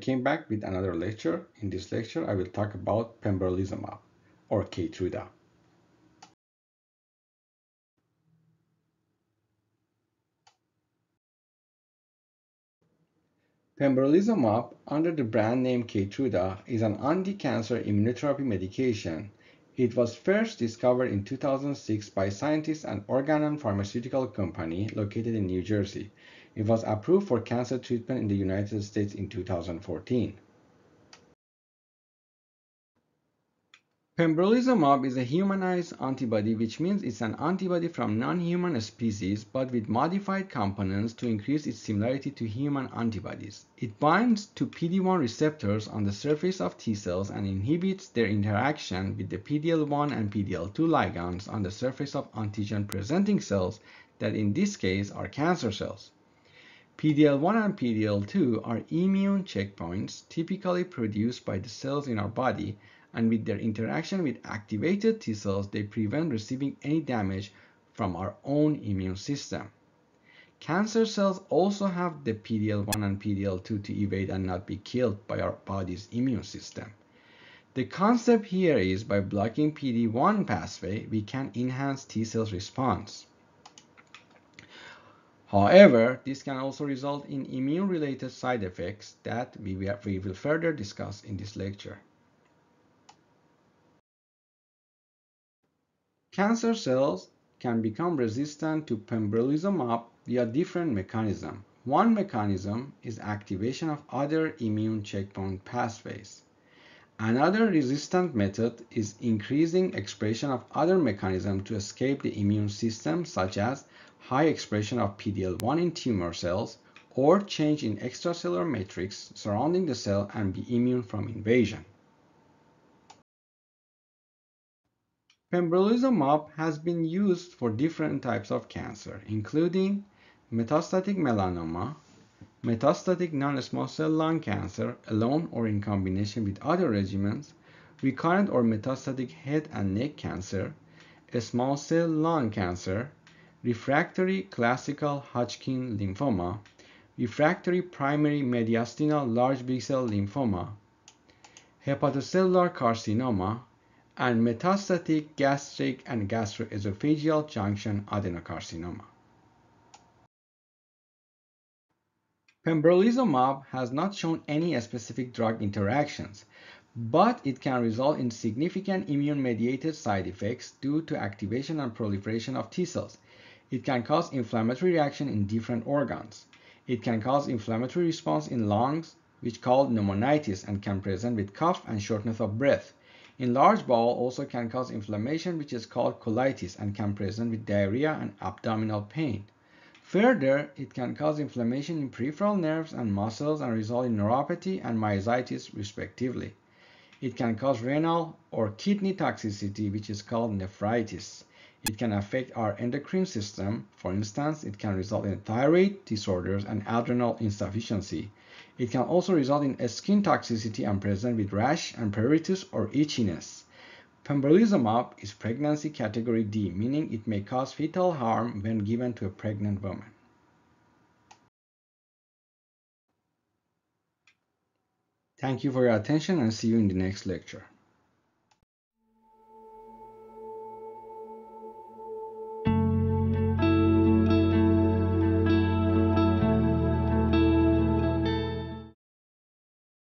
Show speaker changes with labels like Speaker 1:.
Speaker 1: came back with another lecture. In this lecture, I will talk about pembrolizumab or Keytruda. Pembrolizumab, under the brand name Keytruda, is an anti-cancer immunotherapy medication. It was first discovered in 2006 by scientists at Organon Pharmaceutical Company located in New Jersey. It was approved for cancer treatment in the United States in 2014. Pembrolizumab is a humanized antibody, which means it's an antibody from non-human species but with modified components to increase its similarity to human antibodies. It binds to PD-1 receptors on the surface of T cells and inhibits their interaction with the PD-L1 and PD-L2 ligands on the surface of antigen-presenting cells that in this case are cancer cells. PD-L1 and PD-L2 are immune checkpoints typically produced by the cells in our body and with their interaction with activated T cells, they prevent receiving any damage from our own immune system. Cancer cells also have the PD-L1 and PD-L2 to evade and not be killed by our body's immune system. The concept here is by blocking PD-1 pathway, we can enhance T cells response. However, this can also result in immune-related side effects that we will further discuss in this lecture. Cancer cells can become resistant to pembrolizumab via different mechanisms. One mechanism is activation of other immune checkpoint pathways. Another resistant method is increasing expression of other mechanisms to escape the immune system, such as high expression of PD-L1 in tumor cells or change in extracellular matrix surrounding the cell and be immune from invasion. Pembrolizumab has been used for different types of cancer, including metastatic melanoma, metastatic non-small cell lung cancer alone or in combination with other regimens, recurrent or metastatic head and neck cancer, small cell lung cancer, refractory classical Hodgkin lymphoma, refractory primary mediastinal large B-cell lymphoma, hepatocellular carcinoma, and metastatic gastric and gastroesophageal junction adenocarcinoma. Pembrolizumab has not shown any specific drug interactions, but it can result in significant immune-mediated side effects due to activation and proliferation of T cells. It can cause inflammatory reaction in different organs. It can cause inflammatory response in lungs, which called pneumonitis and can present with cough and shortness of breath. Enlarged bowel also can cause inflammation which is called colitis and can present with diarrhea and abdominal pain. Further, it can cause inflammation in peripheral nerves and muscles and result in neuropathy and myositis respectively. It can cause renal or kidney toxicity which is called nephritis. It can affect our endocrine system. For instance, it can result in thyroid disorders and adrenal insufficiency. It can also result in skin toxicity and present with rash and pruritus or itchiness. Pembrolizumab is pregnancy category D, meaning it may cause fetal harm when given to a pregnant woman. Thank you for your attention and see you in the next lecture.